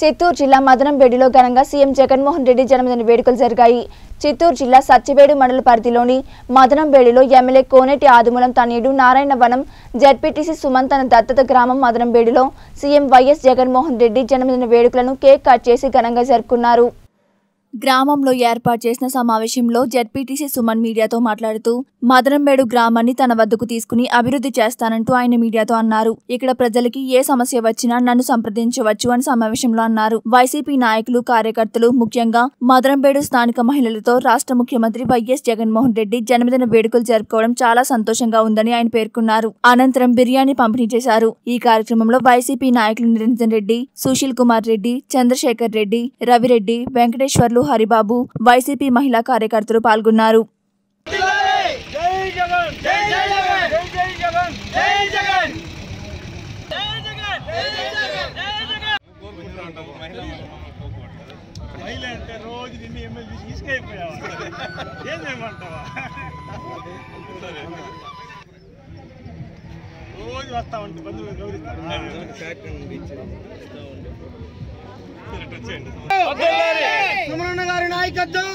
చిత్తూరు జిల్లా మదనంబేడిలో ఘనంగా సీఎం జగన్మోహన్ రెడ్డి జన్మదిన వేడుకలు జరిగాయి. చిత్తూరు జిల్లా సత్యవేడు మండల పరిధిలోని మదనంబేడిలో ఎమ్మెల్యే కోనేటి ఆదిమూలం తనయుడు నారాయణవనం జడ్పీటీసీ సుమన్ తన దత్తత గ్రామం మదనంబేడిలో సీఎం వైఎస్ జగన్మోహన్ రెడ్డి జన్మదిన వేడుకలను కేక్ కట్ చేసి ఘనంగా జరుపుకున్నారు. గ్రామంలో ఏర్పాటు చేసిన సమావేశంలో జడ్పీటీసీ సుమన్ మీడియాతో మాట్లాడుతూ మదనంబేడు గ్రామాన్ని తన వద్దకు తీసుకుని అభివృద్ధి చేస్తానంటూ ఆయన మీడియాతో అన్నారు. ఇక్కడ ప్రజలకి ఏ సమస్య వచ్చినా నన్ను సంప్రదించవచ్చు అని సమావేశంలో అన్నారు. వైసీపీ నాయకులు కార్యకర్తలు ముఖ్యంగా మదనంబేడు స్థానిక మహిళలతో రాష్ట్ర ముఖ్యమంత్రి వైఎస్ జగన్మోహన్ రెడ్డి జన్మదిన వేడుకలు జరుపుకోవడం చాలా సంతోషంగా ఉందని ఆయన పేర్కొన్నారు. అనంతరం బిర్యానీ పంపిణీ చేశారు. ఈ కార్యక్రమంలో వైసీపీ నాయకులు నిరంజన్ రెడ్డి సుశీల్ కుమార్ రెడ్డి చంద్రశేఖర్ రెడ్డి రవిరెడ్డి వెంకటేశ్వర్లు హరిబాబు వైసీపీ మహిళా కార్యకర్తలు పాల్గొన్నారు. జై జగన్ జై జై జగన్ జై జై జగన్ జై జగన్ జై జగన్ జై జగన్ జై జగన్ మహిళ అంటే రోజు వస్తా ఉంటే బంధువులు గౌరవిస్తారా? సుమరణ గారి నాయకత్వం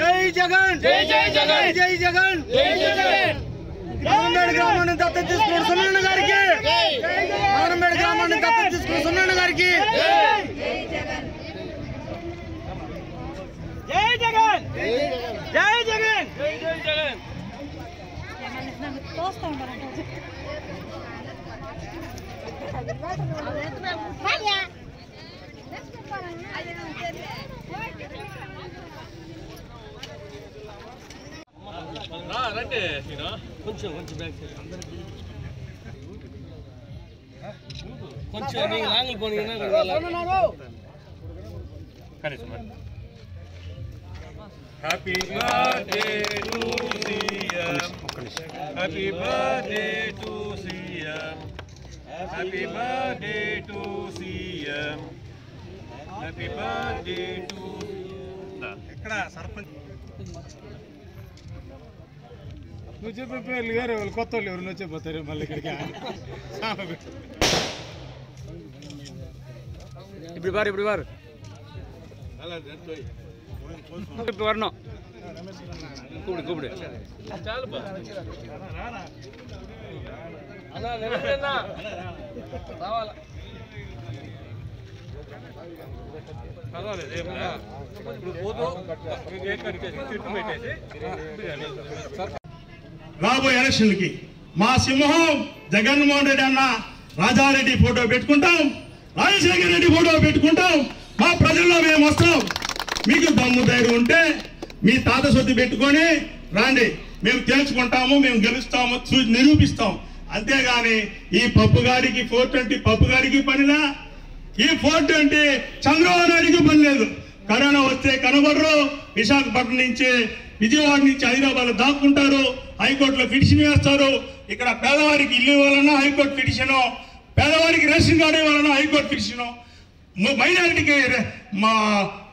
జై జగన్ జై జై జగన్ జై జగన్ జై జగన్ రామంబేడు గ్రామాన్ని దత్తత తీసుకున్న సుమరణ గారికి రామంబేడు గ్రామాన్ని దత్తత తీసుకున్న సుమరణ గారికి జై జగన్ జై జగన్ జై జై Jagan Happy birthday to CM. Happy birthday to CM. Happy birthday to CM. Happy birthday to ఎక్కడ సర్పంచ్ నువ్వు చెప్పే పేర్లు వేరే వాళ్ళు కొత్త వాళ్ళు ఎవరు వచ్చేపోతారు మళ్ళీ ఇక్కడికి இப்படி பாரு இப்படி பாரு இப்ப வரணும் கூப்பிடு கூப்பிடு அண்ணா நினைச்சேன்னா రావాలా రాబోయే ఎలక్షన్లకి మా సింహం జగన్మోహన్ రెడ్డి అన్న రాజారెడ్డి ఫోటో పెట్టుకుంటాం రాజశేఖర రెడ్డి ఫోటో పెట్టుకుంటాం మా ప్రజల్లో మేము వస్తాం. మీకు దమ్ము ధైర్యం ఉంటే మీ తాత సొత్తు పెట్టుకొని రాండి. మేము తేల్చుకుంటాము మేము గెలుస్తాము చూ- నిరూపిస్తాం. అంతేగాని ఈ పప్పు గారికి ఫోర్ ట్వంటీ పప్పు గారికి పనిలా ఈ ఫోర్ ట్వంటీ చంద్రబాబు నాయుడికి పని లేదు. కరోనా వస్తే కనబడరు. విశాఖపట్నం నుంచి విజయవాడ నుంచి హైదరాబాద్ దాక్కుంటారు. హైకోర్టులో పిటిషన్ వేస్తారు. ఇక్కడ పేదవారికి ఇల్లు ఇవ్వాలన్నా హైకోర్టు పిటిషన్. పేదవారికి రేషన్ కార్డు ఇవ్వాలన్నా హైకోర్టు పిటిషన్. మైనారిటీకి మా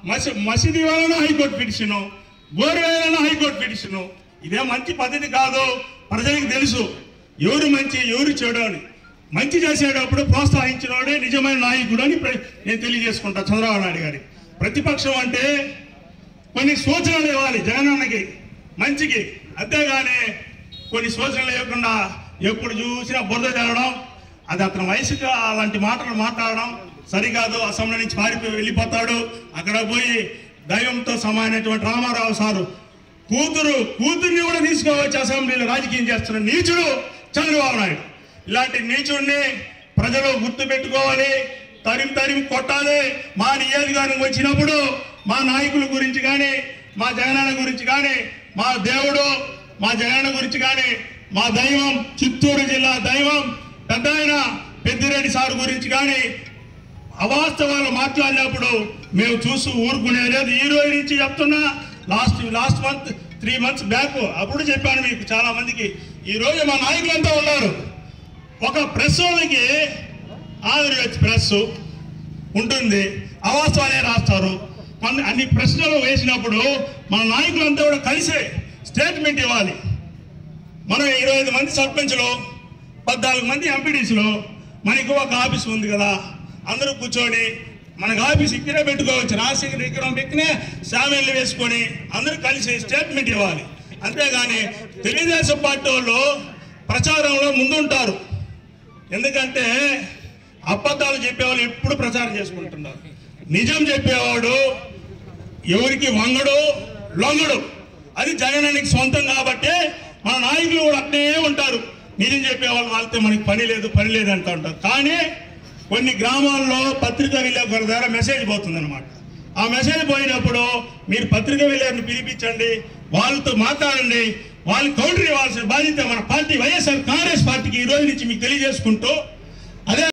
మసి మసీదు ఇవ్వాలన్నా హైకోర్టు పిటిషన్. బోరు వేయాలన్నా హైకోర్టు పిటిషన్. ఇదే మంచి పద్ధతి కాదు. ప్రజలకు తెలుసు. ఎవరు మంచి ఎవరు చెడు అని. మంచి చేసేటప్పుడు ప్రోత్సహించినోడే నిజమైన నాయకుడు అని నేను తెలియజేసుకుంటా చంద్రబాబు నాయుడు గారి. ప్రతిపక్షం అంటే కొన్ని సూచనలు ఇవ్వాలి జగనన్నకి మంచికి. అంతేగాని కొన్ని సూచనలు ఇవ్వకుండా ఎప్పుడు చూసినా బురద జరగడం అది అతని వయసుకు అలాంటి మాటలు మాట్లాడడం సరికాదు. అసెంబ్లీ నుంచి పారిపోయి వెళ్ళిపోతాడు. అక్కడ పోయి దైవంతో సమానమైనటువంటి రామారావు సారు కూతురు కూతుర్ని కూడా తీసుకోవచ్చు అసెంబ్లీలో రాజకీయం చేస్తున్న నీచుడు చంద్రబాబు నాయుడు. ఇలాంటి నీచుడిని ప్రజలు గుర్తు పెట్టుకోవాలి. తరిమి తరిమి కొట్టాలి. మా నియోజకవర్గం వచ్చినప్పుడు మా నాయకుల గురించి కానీ మా జగనన్న గురించి కానీ మా దేవుడు మా జగనన్న గురించి కానీ మా దైవం చిత్తూరు జిల్లా దైవం పెద్ద ఆయన పెద్దిరెడ్డి సార్ గురించి కానీ అవాస్తవాలు మాట్లాడినప్పుడు మేము చూస్తూ ఊరుకునే లేదు. ఈ రోజు నుంచి చెప్తున్నా last last month three months back అప్పుడు చెప్పాను మీకు చాలా మందికి ఈ రోజు మా నాయకులంతా ఉన్నారు. ఒక ప్రెస్ వాళ్ళకి ఆంధ్రప్రదేశ్ ప్రెస్ ఉంటుంది. అవాస్తవాలే రాస్తారు. కొన్ని అన్ని ప్రశ్నలు వేసినప్పుడు మన నాయకులంతా కూడా కలిసే స్టేట్మెంట్ ఇవ్వాలి. మనం ఇరవై ఐదు మంది సర్పంచ్లు పద్నాలుగు మంది ఎంపీడీసీలు మనకు ఒక ఆఫీస్ ఉంది కదా. అందరూ కూర్చొని మనకు ఆఫీస్ ఇక్కడే పెట్టుకోవచ్చు. రాజశేఖర్ విక్రమ్ పెట్టినే సామెళ్ళు వేసుకొని అందరూ కలిసి స్టేట్మెంట్ ఇవ్వాలి. అంతేగాని తెలుగుదేశం పార్టీ వాళ్ళు ప్రచారంలో ముందుంటారు. ఎందుకంటే అబద్ధాలు చెప్పేవాళ్ళు ఎప్పుడు ప్రచారం చేసుకుంటున్నారు. నిజం చెప్పేవాడు ఎవరికి వంగడు లొంగడు. అది జగనానికి సొంతం కాబట్టి మన నాయకులు కూడా అట్నే ఉంటారు. నిజం చెప్పేవాళ్ళు వాళ్ళతో మనకి పని లేదు పని లేదు అంటూ ఉంటారు. కానీ కొన్ని గ్రామాల్లో పత్రికా విలేకరుల ద్వారా మెసేజ్ పోతుంది అనమాట ఆ మెసేజ్ పోయినప్పుడు మీరు పత్రికా విలేకరుని పిలిపించండి వాళ్ళతో మాట్లాడండి వాళ్ళు కౌంటర్ ఇవ్వాల్సిన బాధ్యత మన పార్టీ వైఎస్ఆర్ కాంగ్రెస్ పార్టీకి ఈ రోజు నుంచి మీకు తెలియజేసుకుంటూ అదే